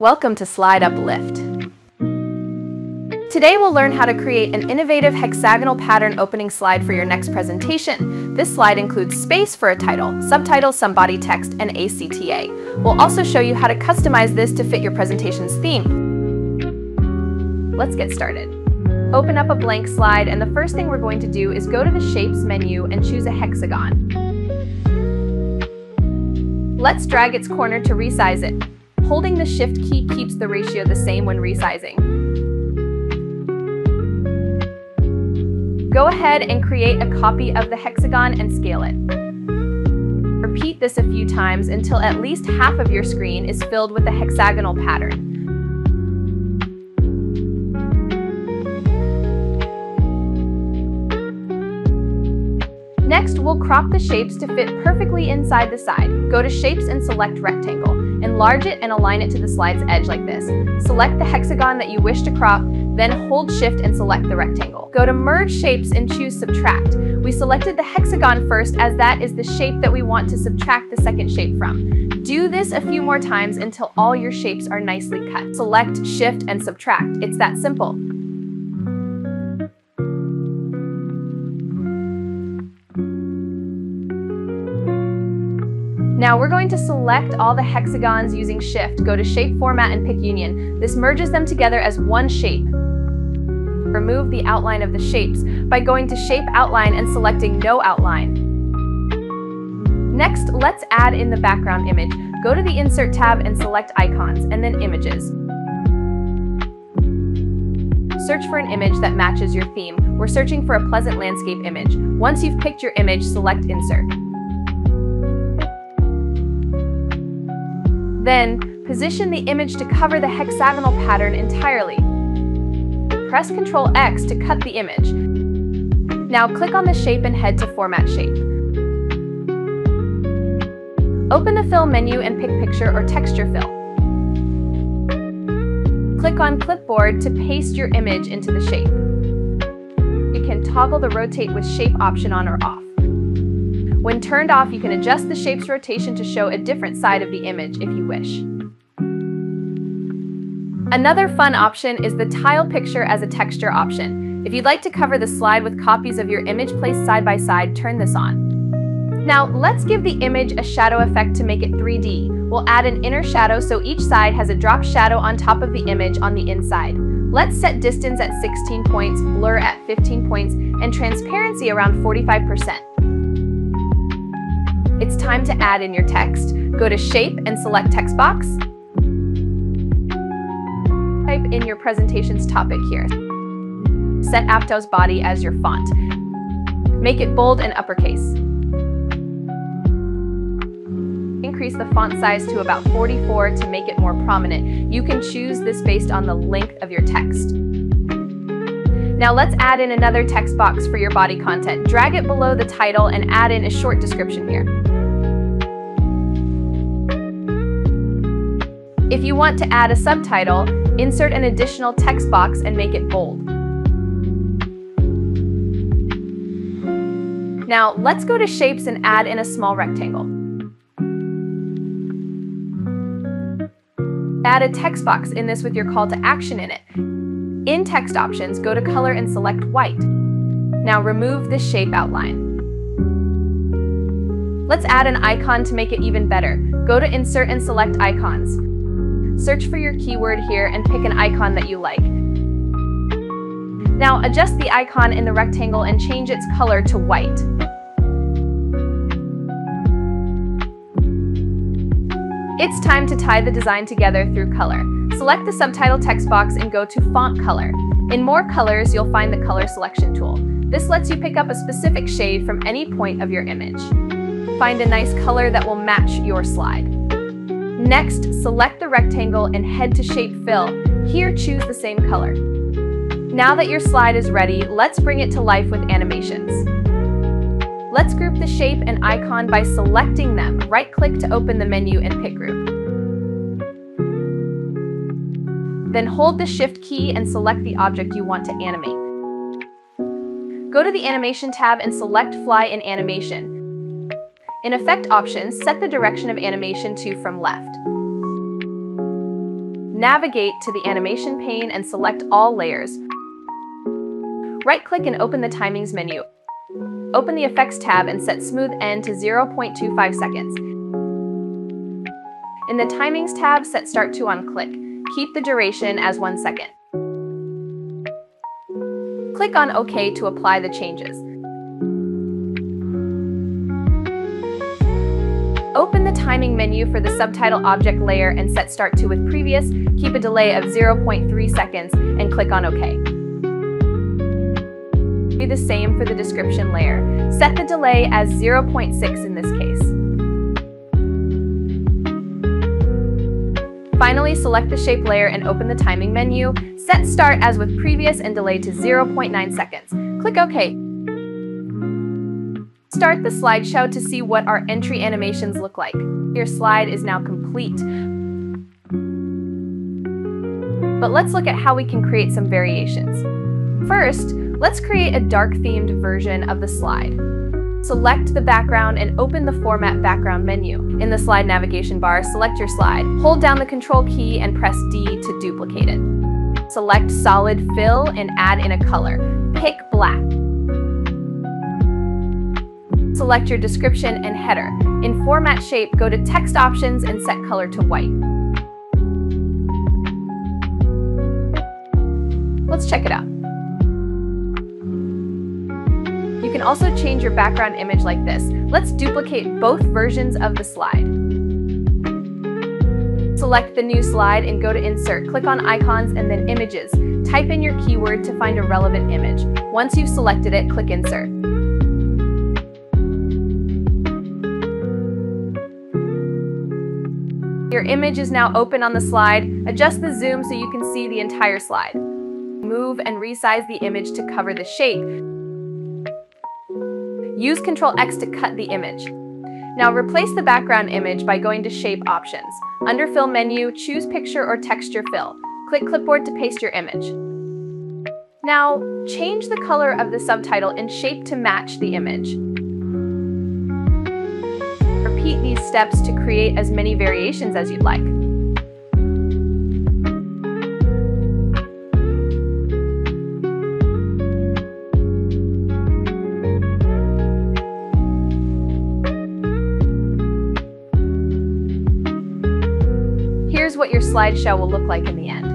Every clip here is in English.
Welcome to SlideUpLift. Today we'll learn how to create an innovative hexagonal pattern opening slide for your next presentation. This slide includes space for a title, subtitle, some body text, and a CTA. We'll also show you how to customize this to fit your presentation's theme. Let's get started. Open up a blank slide and the first thing we're going to do is go to the Shapes menu and choose a hexagon. Let's drag its corner to resize it. Holding the Shift key keeps the ratio the same when resizing. Go ahead and create a copy of the hexagon and scale it. Repeat this a few times until at least half of your screen is filled with a hexagonal pattern. Next, we'll crop the shapes to fit perfectly inside the side. Go to Shapes and select Rectangle. Enlarge it and align it to the slide's edge like this. Select the hexagon that you wish to crop, then hold Shift and select the rectangle. Go to Merge Shapes and choose Subtract. We selected the hexagon first as that is the shape that we want to subtract the second shape from. Do this a few more times until all your shapes are nicely cut. Select Shift and Subtract. It's that simple. Now we're going to select all the hexagons using Shift, go to Shape Format and pick Union. This merges them together as one shape. Remove the outline of the shapes by going to Shape Outline and selecting No Outline. Next, let's add in the background image. Go to the Insert tab and select Icons, and then Images. Search for an image that matches your theme. We're searching for a pleasant landscape image. Once you've picked your image, select Insert. Then, position the image to cover the hexagonal pattern entirely. Press Ctrl X to cut the image. Now click on the shape and head to Format Shape. Open the Fill menu and pick Picture or Texture Fill. Click on Clipboard to paste your image into the shape. You can toggle the Rotate with Shape option on or off. When turned off, you can adjust the shape's rotation to show a different side of the image if you wish. Another fun option is the tile picture as a texture option. If you'd like to cover the slide with copies of your image placed side by side, turn this on. Now, let's give the image a shadow effect to make it 3D. We'll add an inner shadow so each side has a drop shadow on top of the image on the inside. Let's set distance at 16 points, blur at 15 points, and transparency around 45%. It's time to add in your text. Go to Shape and select Text Box. Type in your presentation's topic here. Set Aptos body as your font. Make it bold and uppercase. Increase the font size to about 44 to make it more prominent. You can choose this based on the length of your text. Now let's add in another text box for your body content. Drag it below the title and add in a short description here. If you want to add a subtitle, insert an additional text box and make it bold. Now, let's go to Shapes and add in a small rectangle. Add a text box in this with your call to action in it. In Text Options, go to Color and select White. Now remove the shape outline. Let's add an icon to make it even better. Go to Insert and select Icons. Search for your keyword here and pick an icon that you like. Now adjust the icon in the rectangle and change its color to white. It's time to tie the design together through color. Select the subtitle text box and go to Font Color. In More Colors, you'll find the Color Selection tool. This lets you pick up a specific shade from any point of your image. Find a nice color that will match your slide. Next, select the rectangle and head to Shape Fill. Here, choose the same color. Now that your slide is ready, let's bring it to life with animations. Let's group the shape and icon by selecting them. Right-click to open the menu and pick Group. Then hold the Shift key and select the object you want to animate. Go to the Animation tab and select Fly in Animation. In Effect options, set the direction of animation to from left. Navigate to the animation pane and select all layers. Right-click and open the timings menu. Open the Effects tab and set Smooth End to 0.25 seconds. In the Timings tab, set Start to on click. Keep the duration as 1 second. Click on OK to apply the changes. Open the timing menu for the subtitle object layer and set Start to with previous, keep a delay of 0.3 seconds, and click on OK. Do the same for the description layer. Set the delay as 0.6 in this case. Finally, select the shape layer and open the timing menu. Set Start as with previous and delay to 0.9 seconds. Click OK. Start the slideshow to see what our entry animations look like. Your slide is now complete. But let's look at how we can create some variations. First, let's create a dark themed version of the slide. Select the background and open the Format Background menu. In the slide navigation bar, select your slide. Hold down the Control key and press D to duplicate it. Select Solid Fill and add in a color. Pick black. Select your description and header. In Format Shape, go to Text Options and set color to white. Let's check it out. You can also change your background image like this. Let's duplicate both versions of the slide. Select the new slide and go to Insert. Click on Icons and then Images. Type in your keyword to find a relevant image. Once you've selected it, click Insert. Your image is now open on the slide. Adjust the zoom so you can see the entire slide. Move and resize the image to cover the shape. Use Ctrl X to cut the image. Now replace the background image by going to Shape Options. Under Fill menu, choose Picture or Texture Fill. Click Clipboard to paste your image. Now, change the color of the subtitle and shape to match the image. Repeat these steps to create as many variations as you'd like. Slideshow will look like in the end.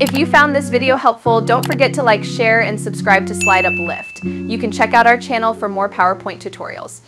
If you found this video helpful, don't forget to like, share, and subscribe to SlideUpLift. You can check out our channel for more PowerPoint tutorials.